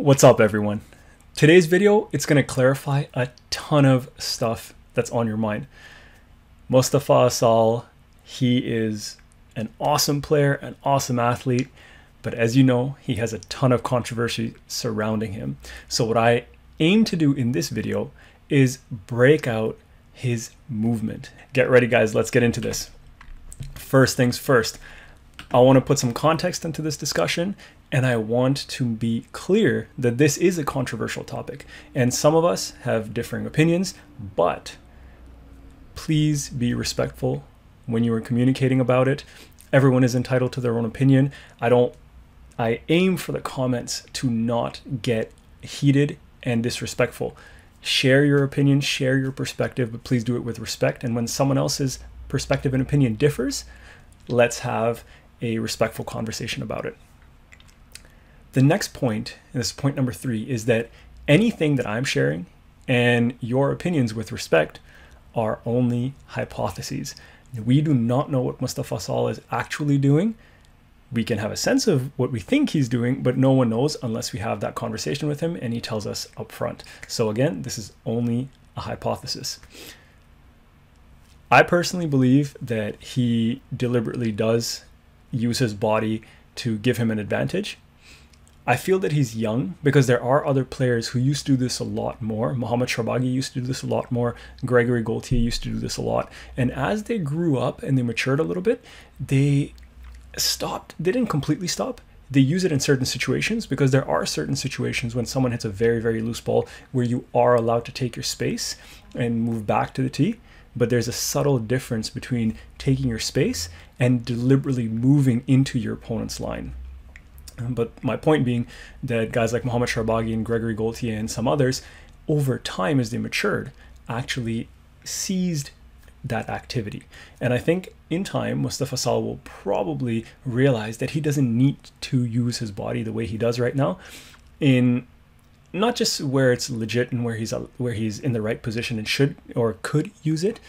What's up everyone? Today's video, it's going to clarify a ton of stuff that's on your mind. Mostafa Asal, he is an awesome player, an awesome athlete, but as you know, he has a ton of controversy surrounding him. So what I aim to do in this video is break out his movement. Get ready guys, let's get into this. First things first, I want to put some context into this discussion and I want to be clear that this is a controversial topic and some of us have differing opinions, but please be respectful when you are communicating about it. Everyone is entitled to their own opinion. I don't I aim for the comments to not get heated and disrespectful. Share your opinion, share your perspective, but please do it with respect. And when someone else's perspective and opinion differs, let's have a respectful conversation about it. The next point, and this is point number three, is that anything that I'm sharing and your opinions with respect are only hypotheses. We do not know what Mostafa Asal is actually doing. We can have a sense of what we think he's doing, but no one knows unless we have that conversation with him and he tells us up front. So again, this is only a hypothesis. I personally believe that he deliberately does use his body to give him an advantage. I feel that he's young because there are other players who used to do this a lot more. Mohamed Shorbagy used to do this a lot more. Gregory Gaultier used to do this a lot. And as they grew up and they matured a little bit, they stopped. They didn't completely stop. They use it in certain situations because there are certain situations when someone hits a very, very loose ball where you are allowed to take your space and move back to the tee but there's a subtle difference between taking your space and deliberately moving into your opponent's line. But my point being that guys like Mohamed Shorbagy and Gregory Gaultier and some others, over time as they matured, actually seized that activity. And I think in time, Mostafa Asal will probably realize that he doesn't need to use his body the way he does right now in not just where it's legit and where he's where he's in the right position and should or could use it,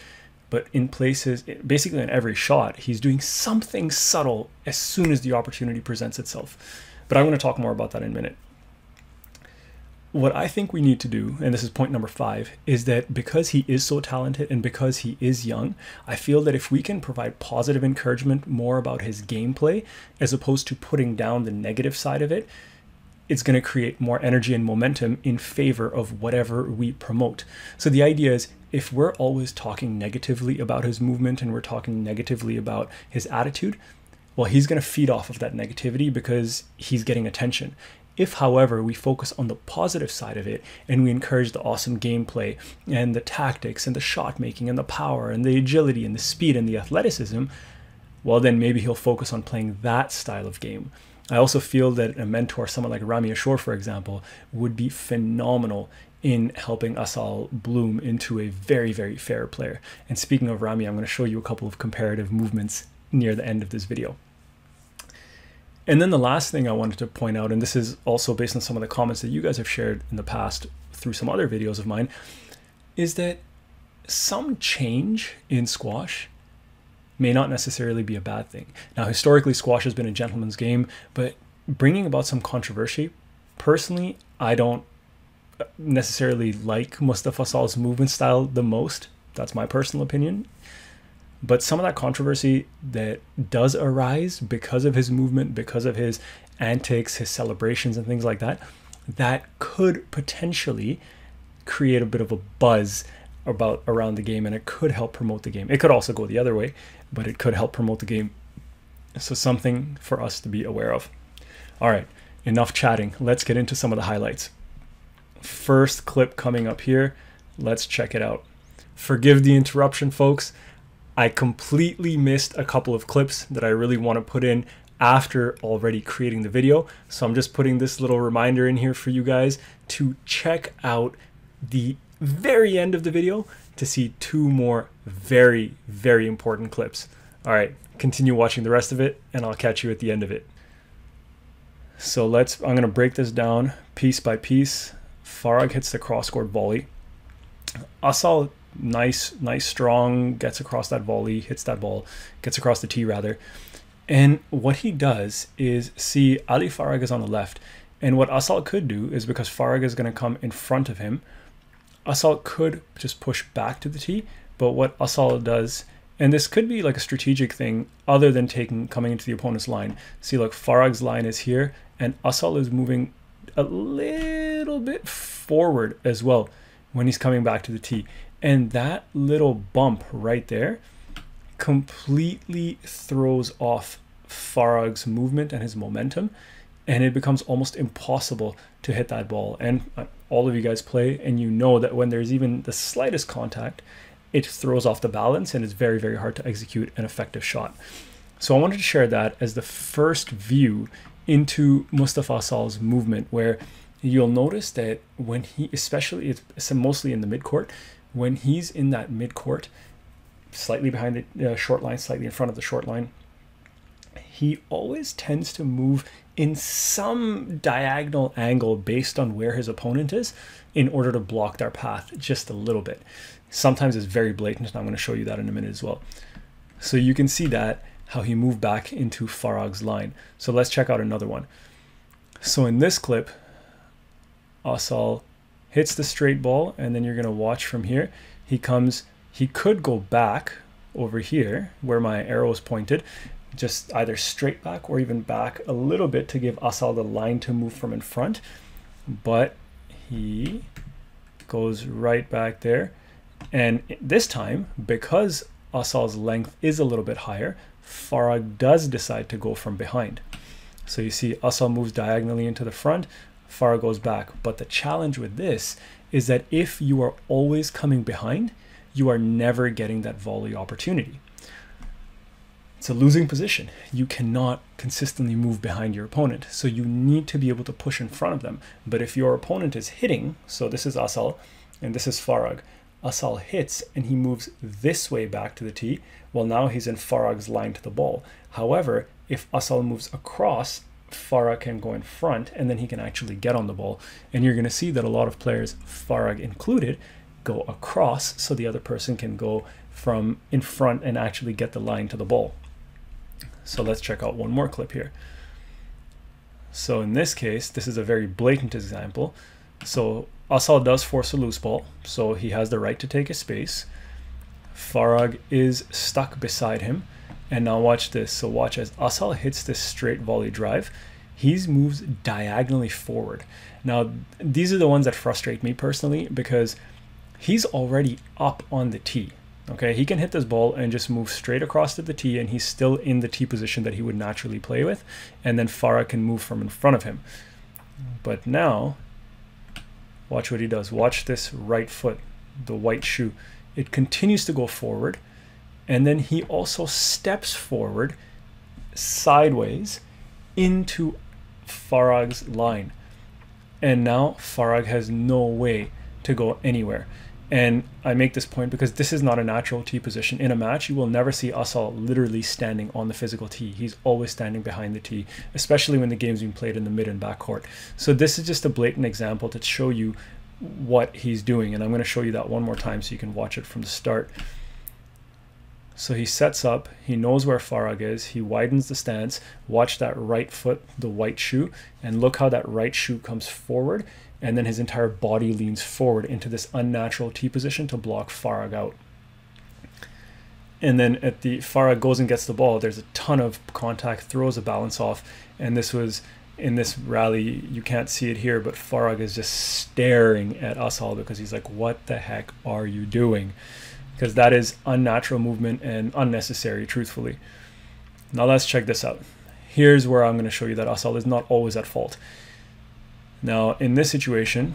but in places, basically in every shot, he's doing something subtle as soon as the opportunity presents itself. But I'm going to talk more about that in a minute. What I think we need to do, and this is point number five, is that because he is so talented and because he is young, I feel that if we can provide positive encouragement more about his gameplay as opposed to putting down the negative side of it, it's going to create more energy and momentum in favor of whatever we promote. So the idea is if we're always talking negatively about his movement and we're talking negatively about his attitude, well, he's going to feed off of that negativity because he's getting attention. If, however, we focus on the positive side of it and we encourage the awesome gameplay and the tactics and the shot making and the power and the agility and the speed and the athleticism, well, then maybe he'll focus on playing that style of game. I also feel that a mentor, someone like Rami Ashour, for example, would be phenomenal in helping us all bloom into a very, very fair player. And speaking of Rami, I'm going to show you a couple of comparative movements near the end of this video. And then the last thing I wanted to point out, and this is also based on some of the comments that you guys have shared in the past through some other videos of mine, is that some change in squash may not necessarily be a bad thing. Now, historically, squash has been a gentleman's game, but bringing about some controversy, personally, I don't necessarily like Mostafa Asal's movement style the most. That's my personal opinion. But some of that controversy that does arise because of his movement, because of his antics, his celebrations, and things like that, that could potentially create a bit of a buzz about around the game and it could help promote the game. It could also go the other way, but it could help promote the game. So something for us to be aware of. All right, enough chatting. Let's get into some of the highlights. First clip coming up here. Let's check it out. Forgive the interruption, folks. I completely missed a couple of clips that I really want to put in after already creating the video. So I'm just putting this little reminder in here for you guys to check out the very end of the video to see two more very, very important clips. All right, continue watching the rest of it and I'll catch you at the end of it. So let's, I'm gonna break this down piece by piece. Farag hits the cross-court volley. Asal, nice, nice, strong, gets across that volley, hits that ball, gets across the tee rather. And what he does is see Ali Farag is on the left And what Asal could do is because Farag is going to come in front of him, Asal could just push back to the tee. But what Asal does, and this could be like a strategic thing other than taking coming into the opponent's line. See, like Farag's line is here, and Asal is moving a little bit forward as well when he's coming back to the tee. And that little bump right there completely throws off Farag's movement and his momentum and it becomes almost impossible to hit that ball. And uh, all of you guys play, and you know that when there's even the slightest contact, it throws off the balance and it's very, very hard to execute an effective shot. So I wanted to share that as the first view into Mostafa Asal's movement, where you'll notice that when he, especially it's mostly in the midcourt, when he's in that midcourt, slightly behind the uh, short line, slightly in front of the short line, he always tends to move in some diagonal angle based on where his opponent is in order to block their path just a little bit. Sometimes it's very blatant, and I'm going to show you that in a minute as well. So you can see that how he moved back into Farag's line. So let's check out another one. So in this clip, Asal hits the straight ball, and then you're going to watch from here. He comes, he could go back over here where my arrow is pointed, just either straight back or even back a little bit to give Asal the line to move from in front. But he goes right back there. And this time, because Asal's length is a little bit higher, Farag does decide to go from behind. So you see Asal moves diagonally into the front, Farag goes back. But the challenge with this is that if you are always coming behind, you are never getting that volley opportunity. It's a losing position. You cannot consistently move behind your opponent. So you need to be able to push in front of them. But if your opponent is hitting, so this is Asal and this is Farag, Asal hits and he moves this way back to the tee. Well, now he's in Farag's line to the ball. However, if Asal moves across, Farag can go in front and then he can actually get on the ball. And you're going to see that a lot of players, Farag included, go across so the other person can go from in front and actually get the line to the ball. So let's check out one more clip here. So in this case, this is a very blatant example. So Asal does force a loose ball, so he has the right to take his space. Farag is stuck beside him. And now watch this. So watch as Asal hits this straight volley drive, he moves diagonally forward. Now, these are the ones that frustrate me personally because he's already up on the tee. Okay, he can hit this ball and just move straight across to the tee, and he's still in the tee position that he would naturally play with. And then Farag can move from in front of him. But now, watch what he does. Watch this right foot, the white shoe. It continues to go forward, and then he also steps forward sideways into Farag's line. And now Farag has no way to go anywhere. And I make this point because this is not a natural tee position. In a match, you will never see Asal literally standing on the physical tee. He's always standing behind the tee, especially when the game's being played in the mid and back court. So this is just a blatant example to show you what he's doing. And I'm going to show you that one more time so you can watch it from the start. So he sets up, he knows where Farag is, he widens the stance, watch that right foot, the white shoe, and look how that right shoe comes forward and then his entire body leans forward into this unnatural T position to block Farag out. And then at the Farag goes and gets the ball, there's a ton of contact, throws a balance off, and this was in this rally, you can't see it here, but Farag is just staring at Asal because he's like, what the heck are you doing? Because that is unnatural movement and unnecessary, truthfully. Now let's check this out. Here's where I'm going to show you that Asal is not always at fault. Now in this situation,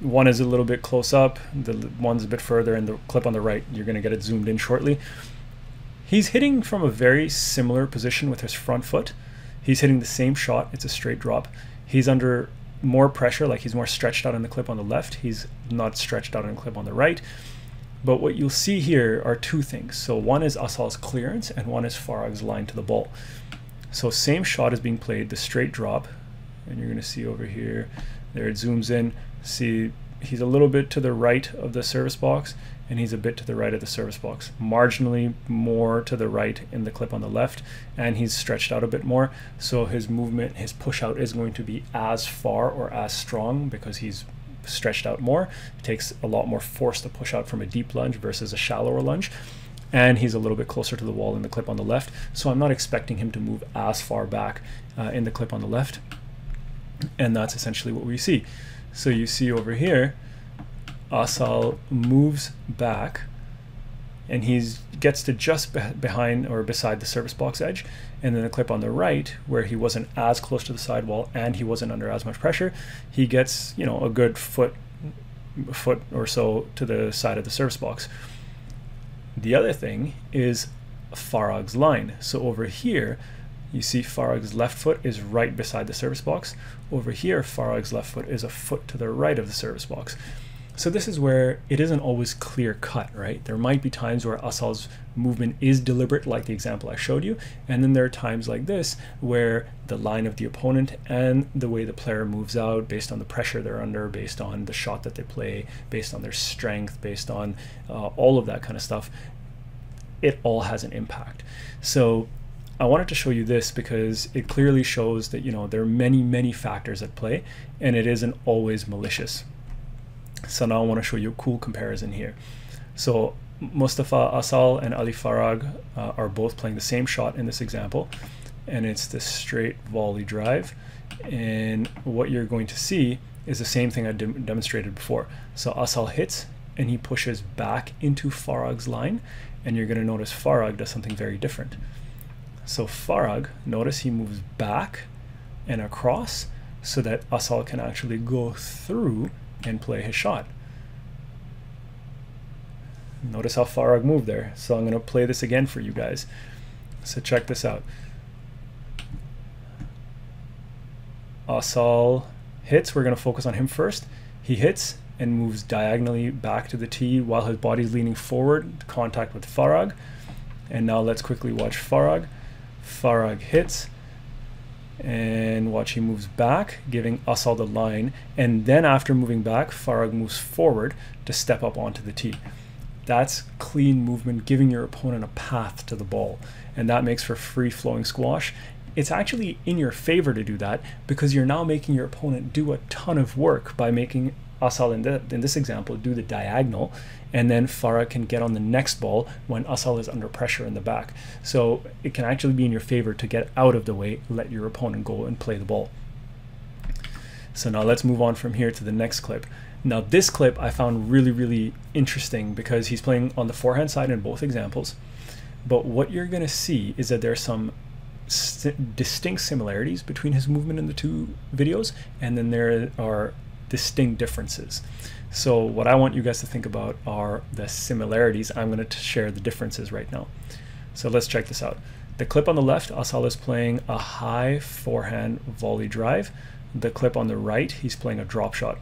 one is a little bit close up, the one's a bit further, and the clip on the right, you're going to get it zoomed in shortly. He's hitting from a very similar position with his front foot. He's hitting the same shot, it's a straight drop. He's under more pressure, like he's more stretched out in the clip on the left. He's not stretched out in the clip on the right. But what you'll see here are two things. So one is Asal's clearance and one is Farag's line to the ball. So same shot is being played, the straight drop, and you're going to see over here there it zooms in. See he's a little bit to the right of the service box and he's a bit to the right of the service box. Marginally more to the right in the clip on the left and he's stretched out a bit more. So his movement his push out is going to be as far or as strong because he's stretched out more. It takes a lot more force to push out from a deep lunge versus a shallower lunge. And he's a little bit closer to the wall in the clip on the left. So I'm not expecting him to move as far back uh, in the clip on the left and that's essentially what we see. So you see over here Asal moves back and he gets to just be behind or beside the service box edge and then the clip on the right where he wasn't as close to the sidewall and he wasn't under as much pressure he gets you know a good foot foot or so to the side of the service box. The other thing is Farag's line. So over here you see Farag's left foot is right beside the service box over here Farag's left foot is a foot to the right of the service box so this is where it isn't always clear cut, right? There might be times where Asal's movement is deliberate, like the example I showed you, and then there are times like this where the line of the opponent and the way the player moves out based on the pressure they're under, based on the shot that they play, based on their strength, based on uh, all of that kind of stuff, it all has an impact. So I wanted to show you this because it clearly shows that, you know, there are many, many factors at play and it isn't always malicious. So now I want to show you a cool comparison here. So Mostafa Asal and Ali Farag uh, are both playing the same shot in this example, and it's the straight volley drive. And what you're going to see is the same thing I de demonstrated before. So Asal hits and he pushes back into Farag's line, and you're going to notice Farag does something very different. So Farag, notice he moves back and across so that Asal can actually go through and play his shot. Notice how Farag moved there. So I'm going to play this again for you guys. So check this out. Asal hits. We're going to focus on him first. He hits and moves diagonally back to the tee while his body's leaning forward, contact with Farag. And now let's quickly watch Farag. Farag hits, and watch he moves back giving Asal the line. And then after moving back Farag moves forward to step up onto the tee. That's clean movement giving your opponent a path to the ball. And that makes for free flowing squash. It's actually in your favor to do that because you're now making your opponent do a ton of work by making Asal in, the, in this example do the diagonal and then Farag can get on the next ball when Asal is under pressure in the back. So it can actually be in your favor to get out of the way, let your opponent go and play the ball. So now let's move on from here to the next clip. Now this clip I found really, really interesting because he's playing on the forehand side in both examples. But what you're going to see is that there's some distinct similarities between his movement in the two videos, and then there are distinct differences. So what I want you guys to think about are the similarities. I'm going to share the differences right now. So let's check this out. The clip on the left, Asal is playing a high forehand volley drive. The clip on the right, he's playing a drop shot.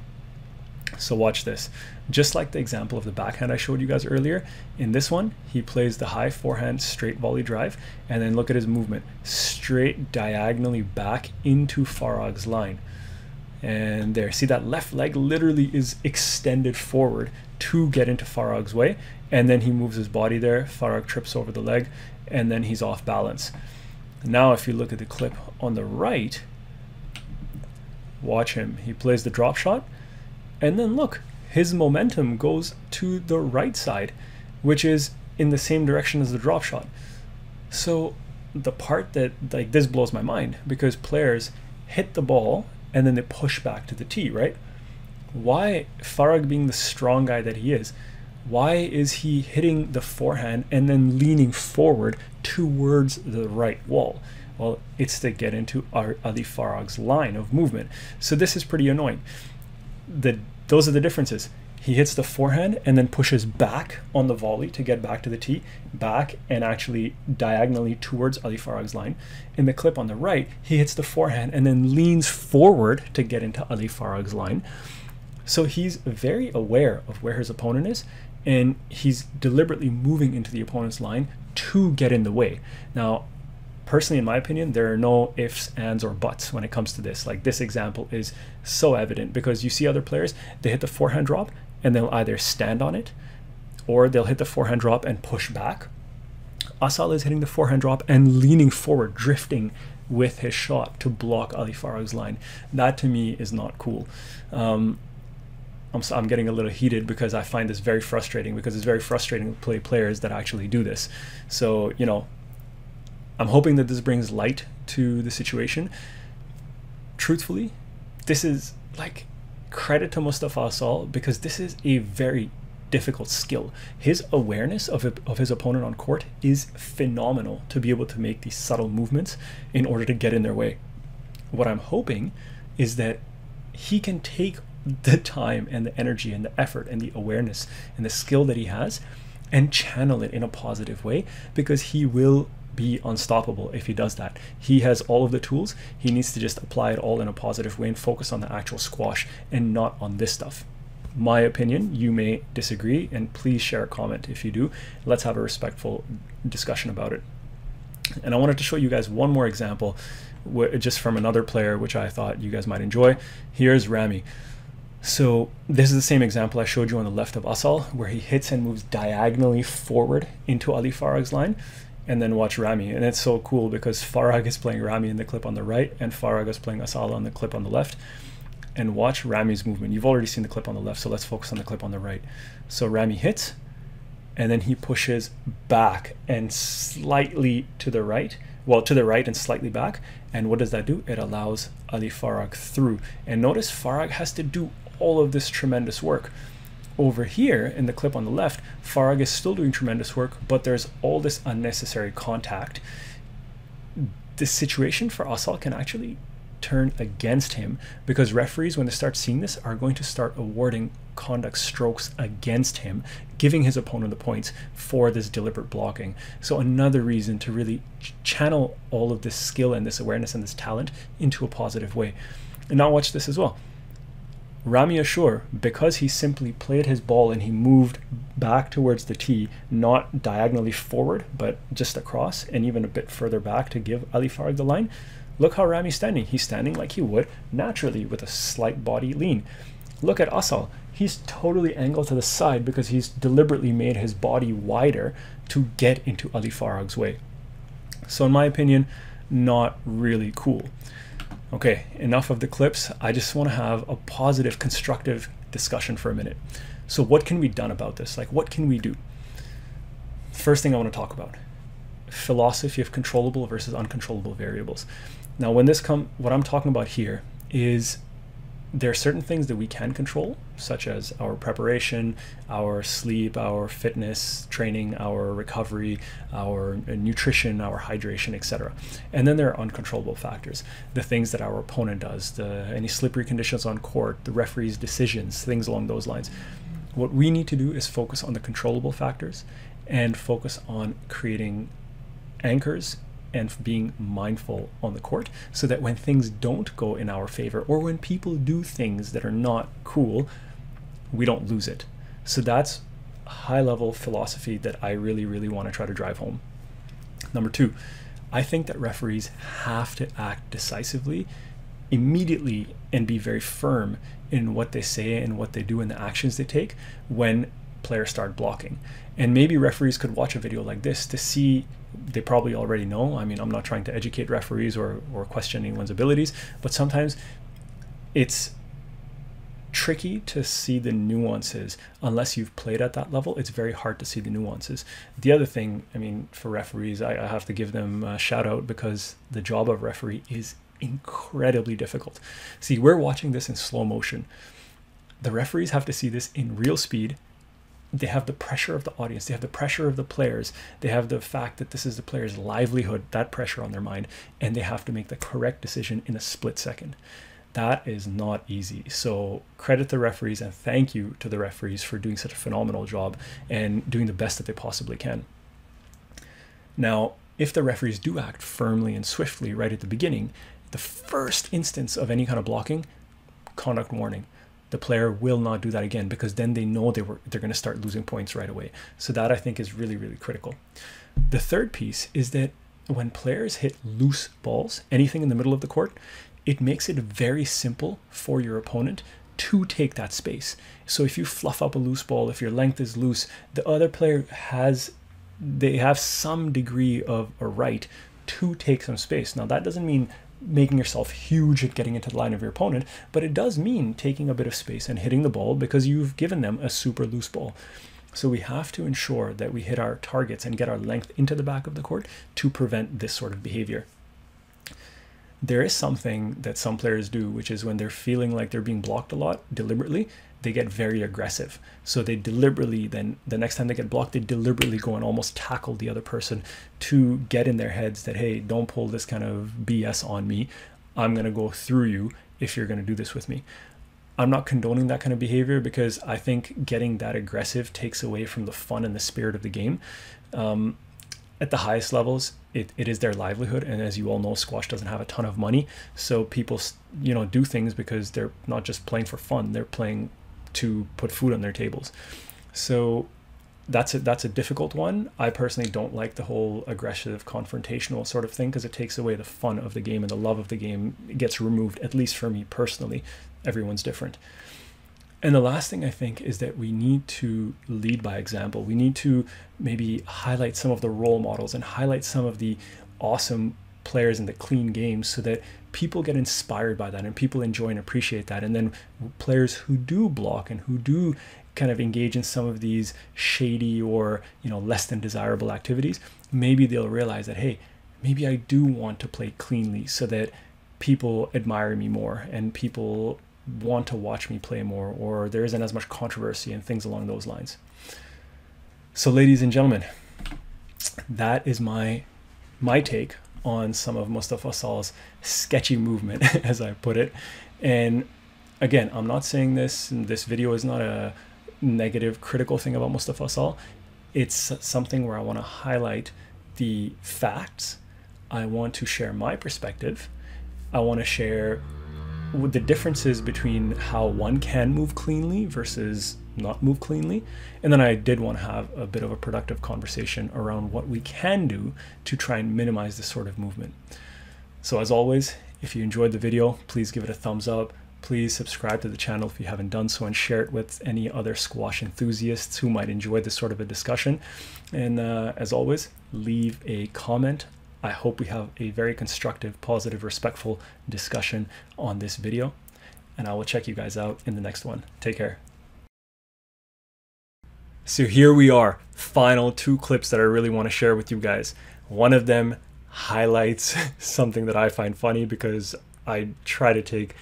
So watch this. Just like the example of the backhand I showed you guys earlier, in this one, he plays the high forehand straight volley drive, and then look at his movement. Straight diagonally back into Farag's line and there see that left leg literally is extended forward to get into Farag's way and then he moves his body there Farag trips over the leg and then he's off balance. Now if you look at the clip on the right watch him. He plays the drop shot and then look his momentum goes to the right side which is in the same direction as the drop shot. So the part that like this blows my mind because players hit the ball and then they push back to the tee, right? Why, Farag being the strong guy that he is, why is he hitting the forehand and then leaning forward towards the right wall? Well, it's to get into Ali Farag's line of movement. So this is pretty annoying. The, those are the differences. He hits the forehand and then pushes back on the volley to get back to the tee, back and actually diagonally towards Ali Farag's line. In the clip on the right, he hits the forehand and then leans forward to get into Ali Farag's line. So he's very aware of where his opponent is and he's deliberately moving into the opponent's line to get in the way. Now, personally, in my opinion, there are no ifs, ands, or buts when it comes to this. Like this example is so evident because you see other players, they hit the forehand drop and they'll either stand on it or they'll hit the forehand drop and push back. Asal is hitting the forehand drop and leaning forward, drifting with his shot to block Ali Farag's line. That to me is not cool. Um, I'm, I'm getting a little heated because I find this very frustrating because it's very frustrating to play players that actually do this. So, you know, I'm hoping that this brings light to the situation. Truthfully, this is like credit to Mostafa Asal because this is a very difficult skill. His awareness of, of his opponent on court is phenomenal to be able to make these subtle movements in order to get in their way. What I'm hoping is that he can take the time and the energy and the effort and the awareness and the skill that he has and channel it in a positive way because he will be unstoppable if he does that. He has all of the tools. He needs to just apply it all in a positive way and focus on the actual squash and not on this stuff. My opinion, you may disagree, and please share a comment if you do. Let's have a respectful discussion about it. And I wanted to show you guys one more example just from another player, which I thought you guys might enjoy. Here's Rami. So this is the same example I showed you on the left of Asal, where he hits and moves diagonally forward into Ali Farag's line, and then watch Rami. And it's so cool because Farag is playing Rami in the clip on the right, and Farag is playing Asala on the clip on the left. And watch Rami's movement. You've already seen the clip on the left, so let's focus on the clip on the right. So Rami hits, and then he pushes back and slightly to the right, well, to the right and slightly back. And what does that do? It allows Ali Farag through. And notice Farag has to do all of this tremendous work. Over here in the clip on the left, Farag is still doing tremendous work, but there's all this unnecessary contact. The situation for Asal can actually turn against him because referees, when they start seeing this, are going to start awarding conduct strokes against him, giving his opponent the points for this deliberate blocking. So, another reason to really channel all of this skill and this awareness and this talent into a positive way. And now, watch this as well. Ramy Ashour, because he simply played his ball and he moved back towards the tee, not diagonally forward, but just across and even a bit further back to give Ali Farag the line, look how Ramy's standing. He's standing like he would naturally with a slight body lean. Look at Asal. He's totally angled to the side because he's deliberately made his body wider to get into Ali Farag's way. So in my opinion, not really cool. Okay, enough of the clips. I just want to have a positive, constructive discussion for a minute. So, what can be done about this? Like, what can we do? First thing I want to talk about philosophy of controllable versus uncontrollable variables. Now, when this come, what I'm talking about here is there are certain things that we can control, such as our preparation, our sleep, our fitness training, our recovery, our uh, nutrition, our hydration, etc. And then there are uncontrollable factors, the things that our opponent does, the any slippery conditions on court, the referee's decisions, things along those lines. What we need to do is focus on the controllable factors and focus on creating anchors and being mindful on the court so that when things don't go in our favor or when people do things that are not cool, we don't lose it. So that's high level philosophy that I really, really want to try to drive home. Number two, I think that referees have to act decisively immediately and be very firm in what they say and what they do and the actions they take when players start blocking. And maybe referees could watch a video like this to see they probably already know. I mean, I'm not trying to educate referees or, or question anyone's abilities, but sometimes it's tricky to see the nuances unless you've played at that level. It's very hard to see the nuances. The other thing, I mean, for referees, I, I have to give them a shout out because the job of referee is incredibly difficult. See, we're watching this in slow motion. The referees have to see this in real speed they have the pressure of the audience they have the pressure of the players they have the fact that this is the player's livelihood that pressure on their mind and they have to make the correct decision in a split second. That is not easy. So credit the referees and thank you to the referees for doing such a phenomenal job and doing the best that they possibly can. Now if the referees do act firmly and swiftly right at the beginning the first instance of any kind of blocking conduct warning the player will not do that again because then they know they were they're going to start losing points right away. So that I think is really really critical. The third piece is that when players hit loose balls, anything in the middle of the court, it makes it very simple for your opponent to take that space. So if you fluff up a loose ball, if your length is loose, the other player has they have some degree of a right to take some space. Now that doesn't mean making yourself huge at getting into the line of your opponent, but it does mean taking a bit of space and hitting the ball because you've given them a super loose ball. So we have to ensure that we hit our targets and get our length into the back of the court to prevent this sort of behavior. There is something that some players do, which is when they're feeling like they're being blocked a lot deliberately, they get very aggressive. So they deliberately then the next time they get blocked, they deliberately go and almost tackle the other person to get in their heads that hey, don't pull this kind of BS on me. I'm gonna go through you if you're gonna do this with me. I'm not condoning that kind of behavior because I think getting that aggressive takes away from the fun and the spirit of the game. Um, at the highest levels, it, it is their livelihood, and as you all know, squash doesn't have a ton of money, so people, you know, do things because they're not just playing for fun; they're playing to put food on their tables. So that's a that's a difficult one. I personally don't like the whole aggressive confrontational sort of thing because it takes away the fun of the game and the love of the game it gets removed at least for me personally everyone's different. And the last thing I think is that we need to lead by example. We need to maybe highlight some of the role models and highlight some of the awesome players in the clean games so that people get inspired by that and people enjoy and appreciate that. And then players who do block and who do kind of engage in some of these shady or you know less than desirable activities, maybe they'll realize that hey, maybe I do want to play cleanly so that people admire me more and people want to watch me play more or there isn't as much controversy and things along those lines. So ladies and gentlemen, that is my my take on some of Mostafa Asal's sketchy movement as I put it. And again, I'm not saying this this video is not a negative critical thing about Mostafa Asal. It's something where I want to highlight the facts. I want to share my perspective. I want to share the differences between how one can move cleanly versus not move cleanly. And then I did want to have a bit of a productive conversation around what we can do to try and minimize this sort of movement. So as always, if you enjoyed the video, please give it a thumbs up. Please subscribe to the channel if you haven't done so and share it with any other squash enthusiasts who might enjoy this sort of a discussion. And uh, as always, leave a comment I hope we have a very constructive, positive, respectful discussion on this video. And I will check you guys out in the next one. Take care. So here we are, final two clips that I really want to share with you guys. One of them highlights something that I find funny because I try to take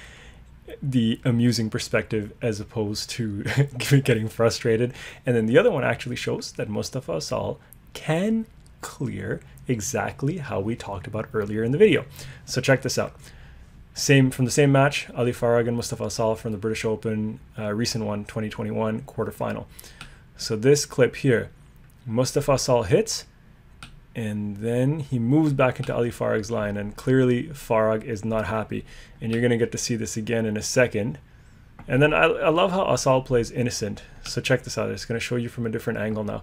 the amusing perspective as opposed to getting frustrated. And then the other one actually shows that Mostafa Asal can clear exactly how we talked about earlier in the video. So check this out. Same from the same match, Ali Farag and Mostafa Asal from the British Open, uh, recent one, 2021 quarterfinal. So this clip here, Mostafa Asal hits, and then he moves back into Ali Farag's line, and clearly Farag is not happy. And you're gonna get to see this again in a second. And then I, I love how Asal plays innocent. So check this out. It's gonna show you from a different angle now.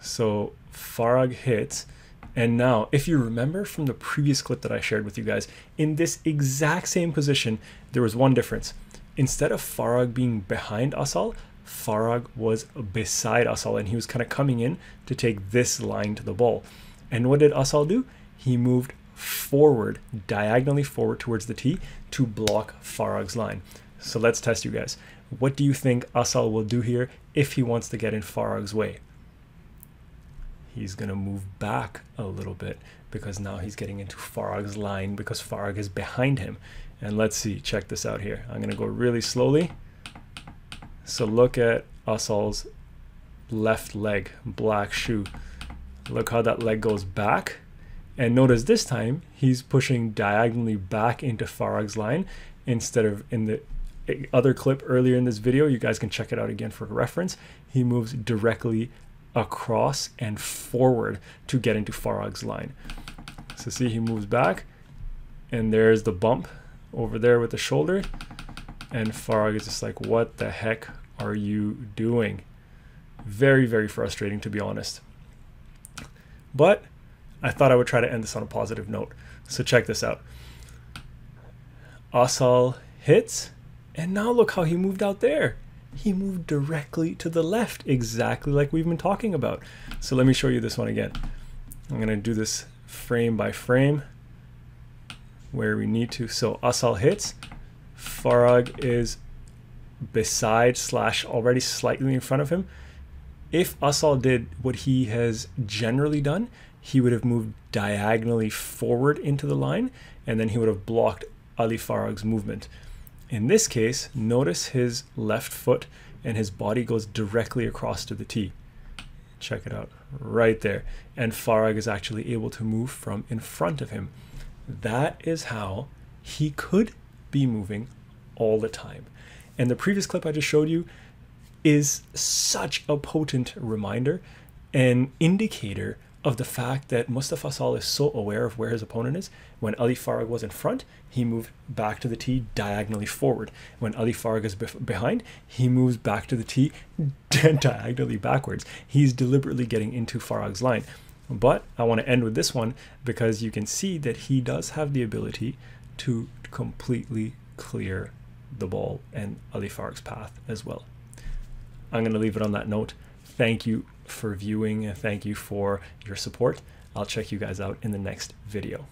So Farag hits. And now, if you remember from the previous clip that I shared with you guys, in this exact same position, there was one difference. Instead of Farag being behind Asal, Farag was beside Asal and he was kind of coming in to take this line to the ball. And what did Asal do? He moved forward, diagonally forward towards the tee to block Farag's line. So let's test you guys. What do you think Asal will do here if he wants to get in Farag's way? he's going to move back a little bit because now he's getting into Farag's line because Farag is behind him. And let's see, check this out here. I'm going to go really slowly. So look at Asal's left leg, black shoe. Look how that leg goes back. And notice this time he's pushing diagonally back into Farag's line instead of in the other clip earlier in this video. You guys can check it out again for reference. He moves directly across and forward to get into Farag's line. So see he moves back and there's the bump over there with the shoulder and Farag is just like what the heck are you doing? Very very frustrating to be honest. But I thought I would try to end this on a positive note. So check this out. Asal hits, and now look how he moved out there. He moved directly to the left, exactly like we've been talking about. So let me show you this one again. I'm gonna do this frame by frame where we need to. So Asal hits, Farag is beside slash already slightly in front of him. If Asal did what he has generally done, he would have moved diagonally forward into the line and then he would have blocked Ali Farag's movement. In this case, notice his left foot and his body goes directly across to the tee. Check it out, right there. And Farag is actually able to move from in front of him. That is how he could be moving all the time. And the previous clip I just showed you is such a potent reminder and indicator of the fact that Mostafa Asal is so aware of where his opponent is. When Ali Farag was in front, he moved back to the tee diagonally forward. When Ali Farag is behind, he moves back to the tee diagonally backwards. He's deliberately getting into Farag's line. But I want to end with this one because you can see that he does have the ability to completely clear the ball and Ali Farag's path as well. I'm going to leave it on that note. Thank you for viewing and thank you for your support. I'll check you guys out in the next video.